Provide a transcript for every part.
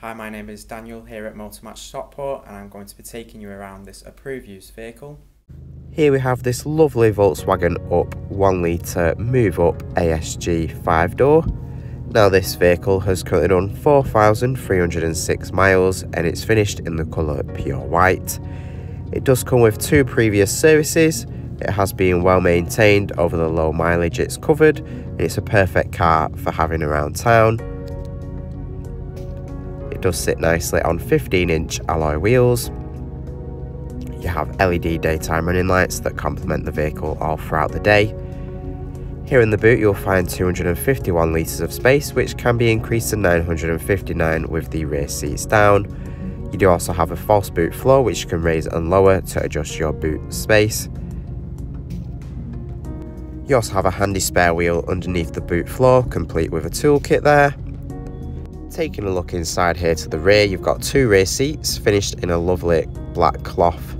Hi, my name is Daniel here at Motormatch Stockport and I'm going to be taking you around this approved used vehicle. Here we have this lovely Volkswagen Up 1 litre move up ASG 5 door. Now this vehicle has currently done 4,306 miles and it's finished in the colour pure white. It does come with two previous services, it has been well maintained over the low mileage it's covered it's a perfect car for having around town. Does sit nicely on 15 inch alloy wheels you have LED daytime running lights that complement the vehicle all throughout the day. Here in the boot you'll find 251 litres of space which can be increased to 959 with the rear seats down. You do also have a false boot floor which you can raise and lower to adjust your boot space. You also have a handy spare wheel underneath the boot floor complete with a toolkit there. Taking a look inside here to the rear you've got two rear seats finished in a lovely black cloth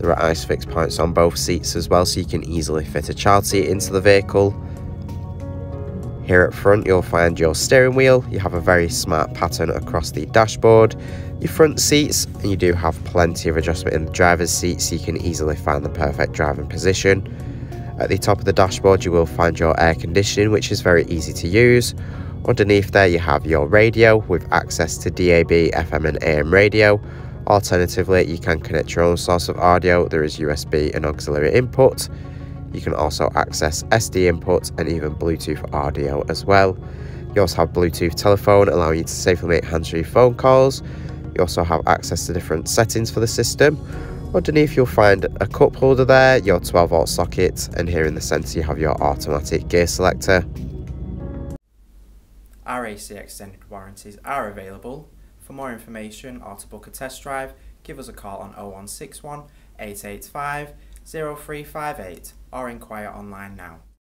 there are ISOFIX points on both seats as well so you can easily fit a child seat into the vehicle. Here at front you'll find your steering wheel, you have a very smart pattern across the dashboard, your front seats and you do have plenty of adjustment in the driver's seat so you can easily find the perfect driving position. At the top of the dashboard you will find your air conditioning which is very easy to use. Underneath there you have your radio with access to DAB, FM and AM radio Alternatively, you can connect your own source of audio. There is USB and auxiliary input. You can also access SD input and even Bluetooth audio as well. You also have Bluetooth telephone, allowing you to safely make hands-free phone calls. You also have access to different settings for the system. Underneath you'll find a cup holder there, your 12 volt socket, and here in the centre you have your automatic gear selector. RAC extended warranties are available for more information or to book a test drive, give us a call on 0161 885 0358 or inquire online now.